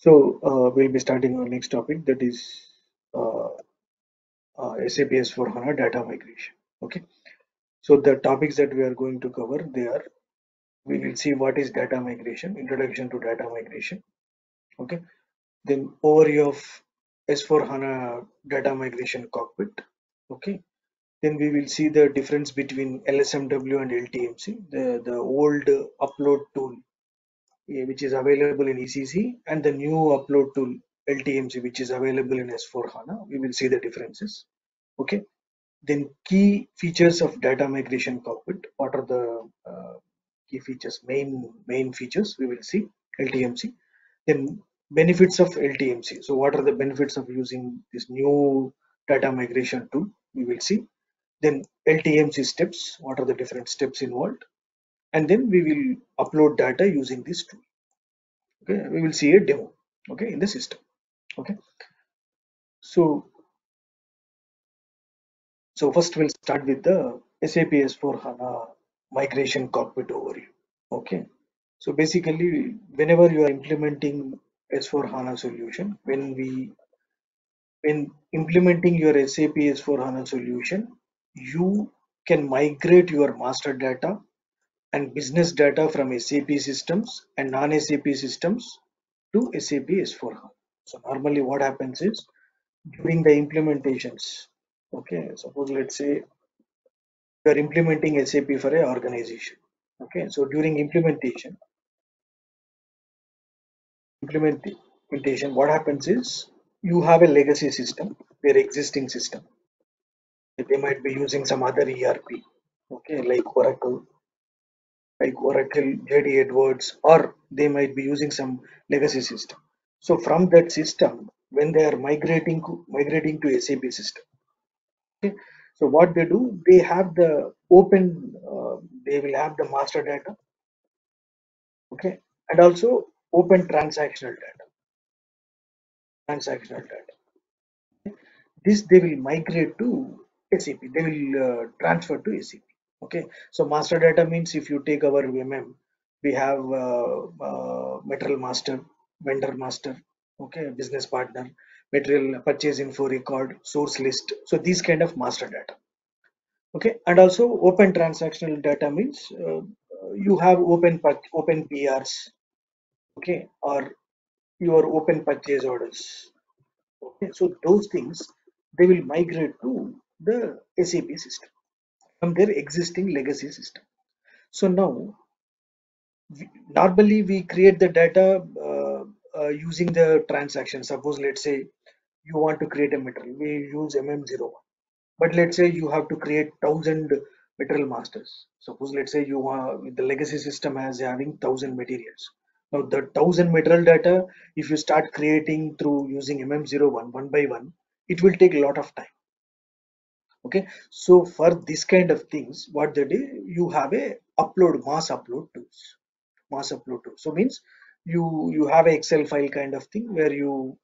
So uh, we'll be starting our next topic that is uh, uh, SAP S4 HANA data migration. Okay. So the topics that we are going to cover they are we will see what is data migration, introduction to data migration. Okay. Then overview of S4 HANA data migration cockpit. Okay. Then we will see the difference between LSMW and LTMC, the, the old upload tool which is available in ECC and the new upload tool LTMC which is available in S4 HANA. We will see the differences. Okay. Then key features of data migration cockpit. What are the uh, key features? Main main features we will see LTMC. Then benefits of LTMC. So what are the benefits of using this new data migration tool? We will see. Then LTMC steps. What are the different steps involved? And then we will upload data using this tool. Okay, we will see a demo. Okay, in the system. Okay. So so first we'll start with the SAP S4 HANA migration cockpit overview. Okay. So basically, whenever you are implementing S4 HANA solution, when we when implementing your SAP S4 HANA solution, you can migrate your master data and business data from SAP systems and non-SAP systems to SAP S4 HANA. So normally what happens is during the implementations, okay, suppose let's say you are implementing SAP for a organization. Okay, so during implementation, implementation, what happens is you have a legacy system, their existing system. They might be using some other ERP, okay, like Oracle, like Oracle, JD Edwards, or they might be using some legacy system. So from that system, when they are migrating migrating to SAP system, okay, so what they do, they have the open, uh, they will have the master data, okay, and also open transactional data, transactional data. Okay. This they will migrate to SAP. They will uh, transfer to SAP. Okay, so master data means if you take our MM, we have uh, uh, material master, vendor master, okay, business partner, material purchase info record, source list. So these kind of master data. Okay, and also open transactional data means uh, you have open open PRs, okay, or your open purchase orders. Okay, so those things they will migrate to the SAP system from their existing legacy system. So now, we, normally we create the data uh, uh, using the transaction. Suppose let's say you want to create a material, we use MM01. But let's say you have to create thousand material masters. Suppose let's say you want the legacy system has having thousand materials. Now the thousand material data, if you start creating through using MM01 one by one, it will take a lot of time okay? So for this kind of things what they do you have a upload mass upload tools. Mass upload tools. So means you you have a excel file kind of thing where you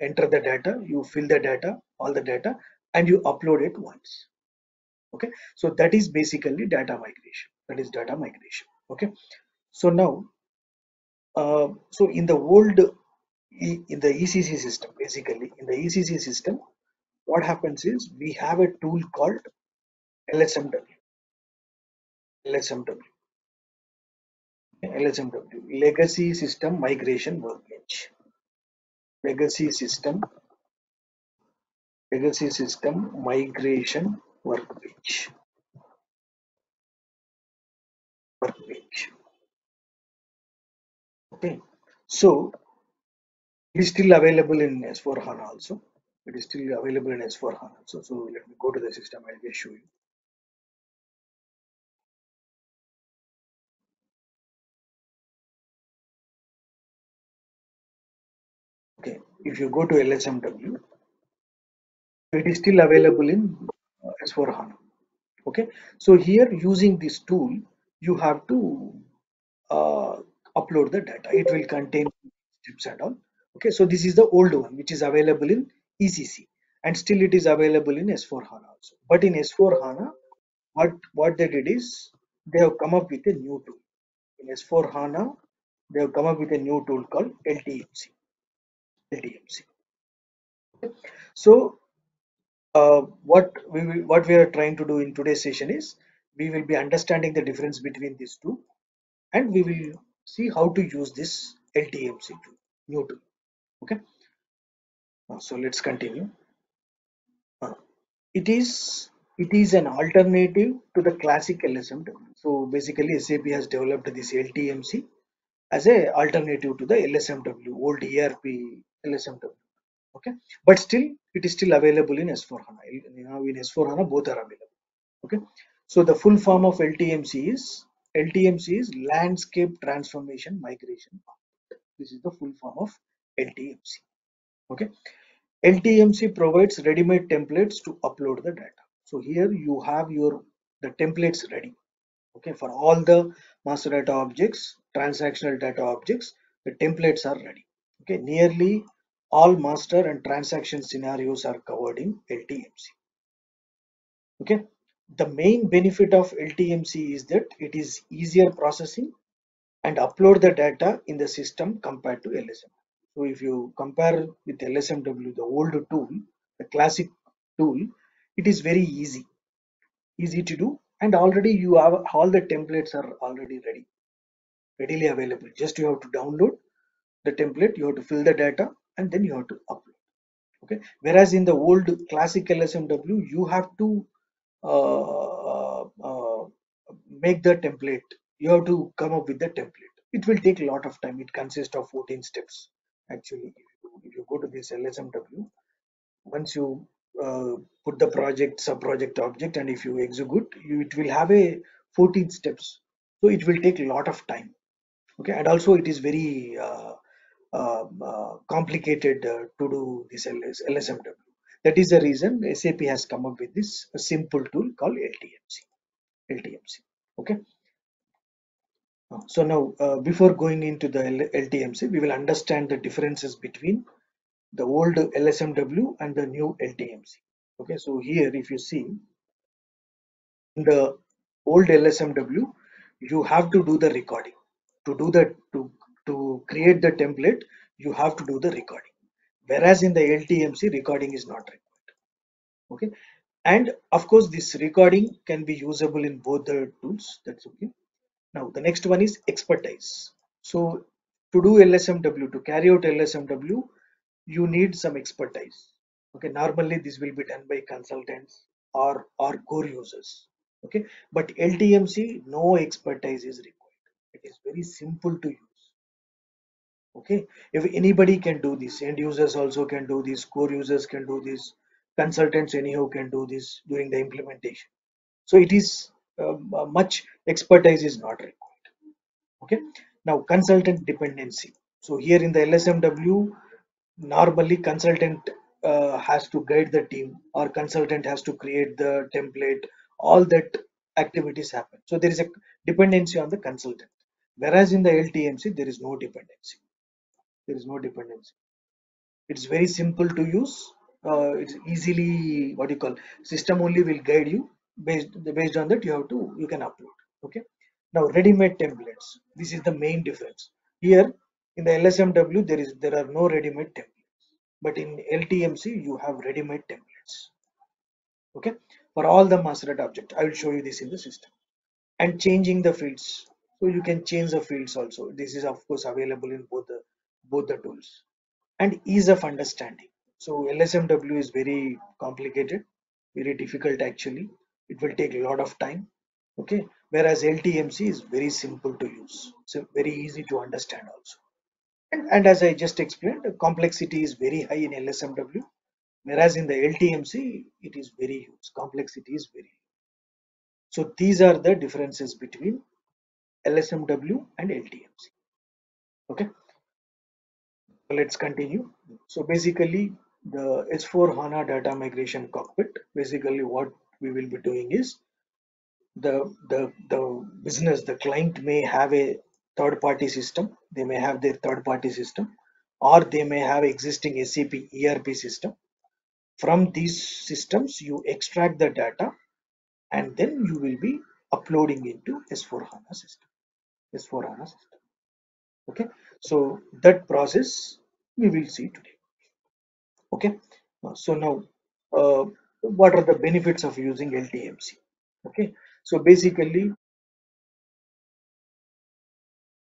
enter the data you fill the data all the data and you upload it once. Okay? So that is basically data migration. That is data migration. Okay? So now uh, so in the old in the ECC system basically in the ECC system what happens is we have a tool called LSMW. LSMW. LSMW, Legacy System Migration Workbench. Legacy System, Legacy System Migration Workbench. Workbench. Okay, so it is still available in S4 HANA also it is still available in S4 HANA. So, so let me go to the system, I'll just show you. Okay, if you go to LSMW, it is still available in uh, S4 HANA. Okay, so here using this tool, you have to uh, upload the data. It will contain steps and all. Okay, so this is the old one which is available in ECC and still it is available in S4 HANA also. But in S4 HANA, what, what they did is they have come up with a new tool. In S4 HANA, they have come up with a new tool called LTMC. LTMC. So uh, what we will, what we are trying to do in today's session is we will be understanding the difference between these two and we will see how to use this LTMC tool, new tool. Okay. So let's continue. Uh, it is it is an alternative to the classic LSMW. So basically SAP has developed this LTMC as a alternative to the LSMW, old ERP LSMW. Okay, but still it is still available in S4 HANA. Now in S4 HANA both are available. Okay, so the full form of LTMC is LTMC is landscape transformation migration. This is the full form of LTMC. Okay, LTMC provides ready-made templates to upload the data. So here you have your the templates ready. Okay, for all the master data objects, transactional data objects, the templates are ready. Okay, nearly all master and transaction scenarios are covered in LTMC. Okay, the main benefit of LTMC is that it is easier processing and upload the data in the system compared to LSM. So if you compare with LSMW, the old tool, the classic tool, it is very easy, easy to do and already you have all the templates are already ready, readily available. Just you have to download the template, you have to fill the data and then you have to upload. Okay. Whereas in the old classic LSMW, you have to uh, uh, make the template. You have to come up with the template. It will take a lot of time. It consists of 14 steps actually if you go to this lsmw once you uh, put the project sub project object and if you execute you, it will have a 14 steps. So it will take a lot of time. Okay? And also it is very uh, um, uh, complicated uh, to do this LS, lsmw that is the reason sap has come up with this simple tool called ltmc ltmc okay so now, uh, before going into the LTMC, we will understand the differences between the old LSMW and the new LTMC. Okay, so here if you see in the old LSMW, you have to do the recording. To do that, to, to create the template, you have to do the recording. Whereas in the LTMC, recording is not required. Okay, and of course, this recording can be usable in both the tools. That's okay now the next one is expertise. So to do LSMW, to carry out LSMW, you need some expertise. Okay, normally this will be done by consultants or, or core users. Okay, but LTMC, no expertise is required. It is very simple to use. Okay, if anybody can do this, end users also can do this, core users can do this, consultants anyhow can do this during the implementation. So it is much expertise is not required. Okay? Now consultant dependency. So here in the lsmw normally consultant uh, has to guide the team or consultant has to create the template. All that activities happen. So there is a dependency on the consultant. Whereas in the ltmc there is no dependency. There is no dependency. It's very simple to use. Uh, it's easily what you call system only will guide you based based on that you have to you can upload okay? Now ready-made templates. This is the main difference. Here in the lsmw there is there are no ready-made templates. But in ltmc you have ready-made templates okay? For all the master data object i will show you this in the system. And changing the fields. So you can change the fields also. This is of course available in both the both the tools. And ease of understanding. So lsmw is very complicated very difficult actually it will take a lot of time okay? Whereas ltmc is very simple to use so very easy to understand also. And, and as i just explained the complexity is very high in lsmw whereas in the ltmc it is very huge. Complexity is very so these are the differences between lsmw and ltmc okay? Let's continue. So basically the s4 hana data migration cockpit basically what we will be doing is the the the business the client may have a third party system they may have their third party system or they may have existing sap erp system. From these systems you extract the data and then you will be uploading into s4 hana system s4 hana system. Okay? So that process we will see today. Okay? So now uh, what are the benefits of using ltmc okay. So basically